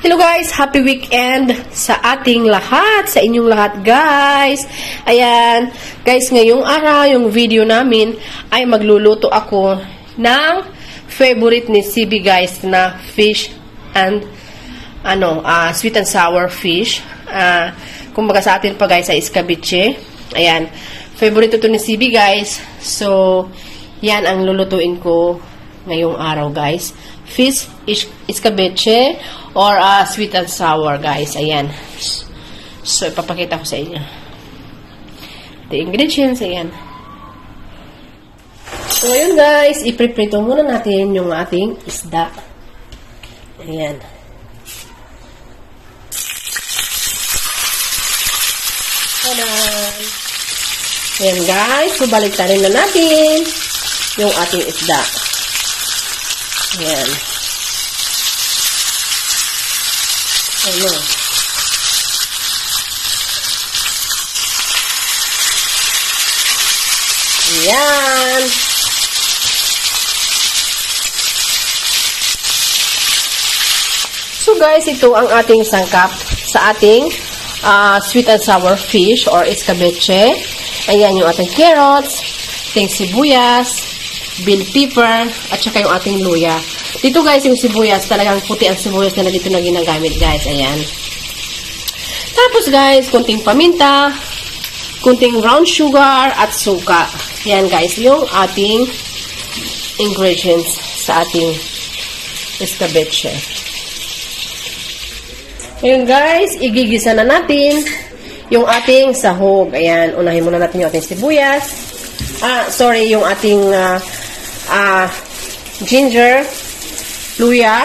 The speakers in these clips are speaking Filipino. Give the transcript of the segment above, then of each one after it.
Hello guys, happy weekend sa ating lahat, sa inyong lahat guys. Ayan, guys, ngayong araw, yung video namin ay magluluto ako ng favorite ni CB guys na fish and ano, ah, sweet and sour fish. Ah, kumbaga sa atin pa guys ay escabeche. Ayan, favorite ito ni CB guys. So, yan ang lulutuin ko ngayong araw guys. Fish is escabeche or uh, sweet and sour guys. Ayan. So, ipapakita ko sa inyo. The ingredients, ayan. So, yun guys, ipriprito muna natin yung ating isda. Ayan. Tadan! Ayan guys, so na natin yung ating isda. Ayan. Ano? Ayan. So guys, ito ang ating sangkap sa ating uh, sweet and sour fish or escabeche. Ayan yung ating carrots, ating sibuyas, bell pepper, at saka yung ating luya. Dito guys, yung sibuyas, talagang puti ang sibuyas na dito na ginagamit guys. Ayan. Tapos guys, kunting paminta, kunting brown sugar, at suka. Ayan guys, yung ating ingredients sa ating escabeche. Ngayon guys, igigisa na natin yung ating sahog. Ayan, unahin muna natin yung ating sibuyas. Ah, sorry, yung ating uh, uh, ginger, luya.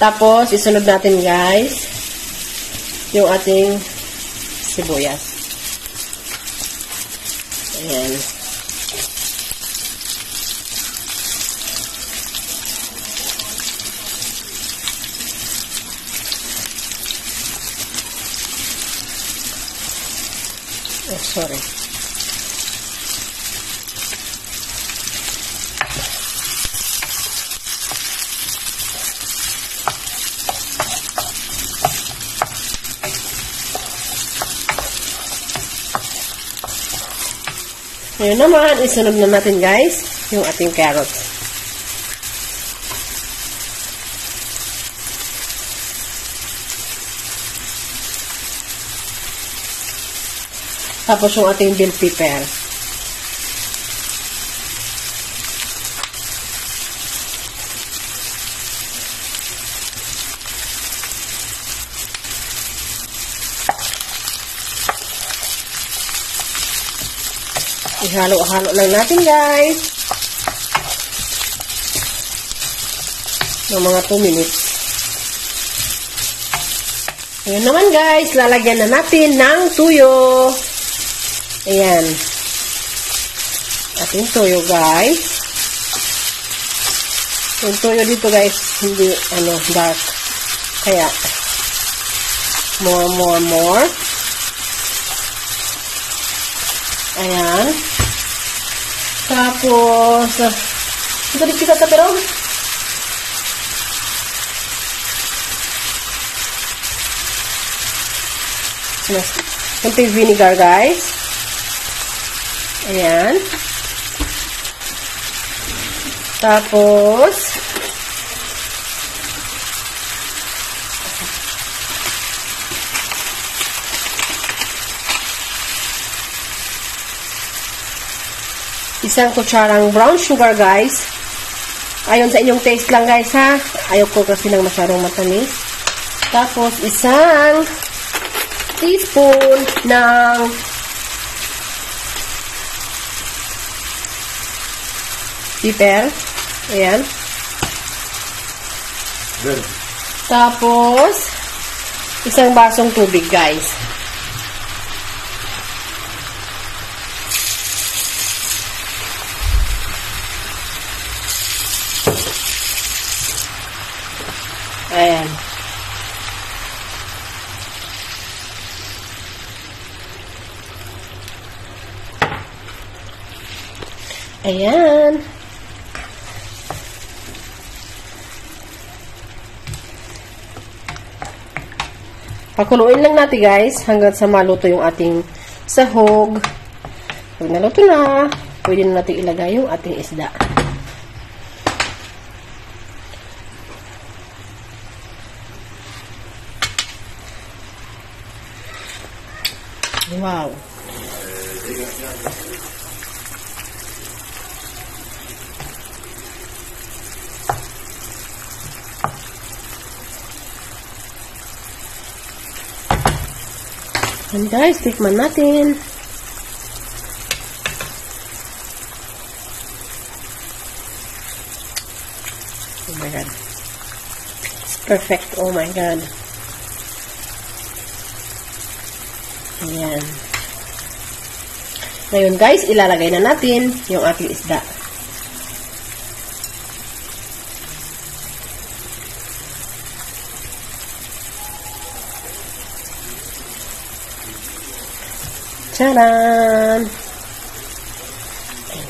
Tapos, isunod natin guys, yung ating sibuyas. Ayan. Oh, sorry. Ngayon naman, isunod na natin guys, yung ating carrots. Tapos yung ating bell pepper. Ihalo-halo lang natin guys. Ng mga 2 minutes. Ngayon naman guys, lalagyan na natin ng tuyo. Ayan. Ating toyo, guys. Yung toyo dito, guys, hindi, ano, dark. Kaya, more, more, more. Ayan. Tapos, uh, ito di kita sa pero. Kunting vinegar, guys. Ayan. Tapos, isang kutsarang brown sugar, guys. Ayon sa inyong taste lang, guys, ha. Ayaw ko kasi ng masyadong matamis. Tapos, isang teaspoon ng pepper. Ayan. Good. Tapos, isang basong tubig, guys. Ayan. Ayan. Pakuluin lang natin guys hanggang sa maluto yung ating sahog. Pag naluto na, pwede na natin ilagay yung ating isda. Wow. And guys, tikman natin. Oh my God. It's perfect. Oh my God. Ayan. Ngayon guys, ilalagay na natin yung ating isda. Tcharan!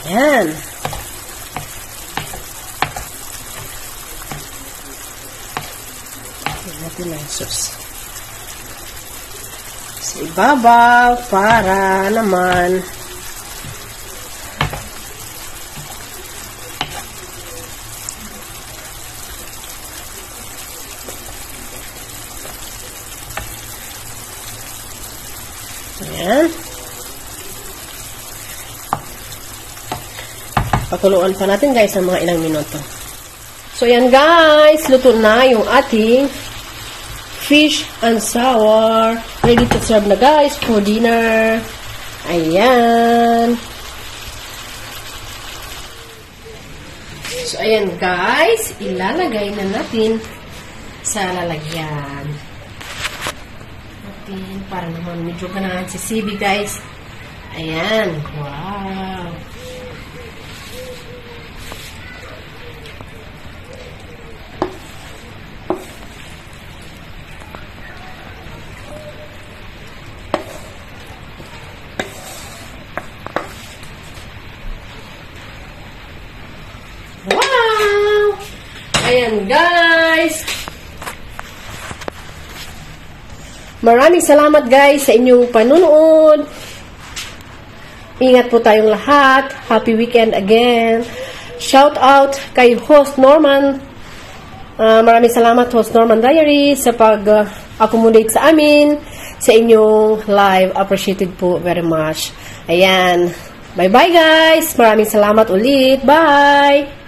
Ayan. Ayan natin ang sauce. Sa ibabaw para naman Ayan. Pakuluan pa natin guys ng mga ilang minuto. So ayan guys, luto na yung ating fish and sour. Ready to serve na guys for dinner. Ayan. So ayan guys, ilalagay na natin sa lalagyan. Natin para naman medyo ganahan si CB guys. Ayan. Wow. Wow! Ayan, guys! Maraming salamat, guys, sa inyong panunood. Ingat po tayong lahat. Happy weekend again. Shout out kay host Norman. Uh, maraming salamat, host Norman Diary, sa pag-accommodate sa amin, sa inyong live. Appreciated po very much. Ayan. Bye-bye, guys. Maraming salamat ulit. Bye!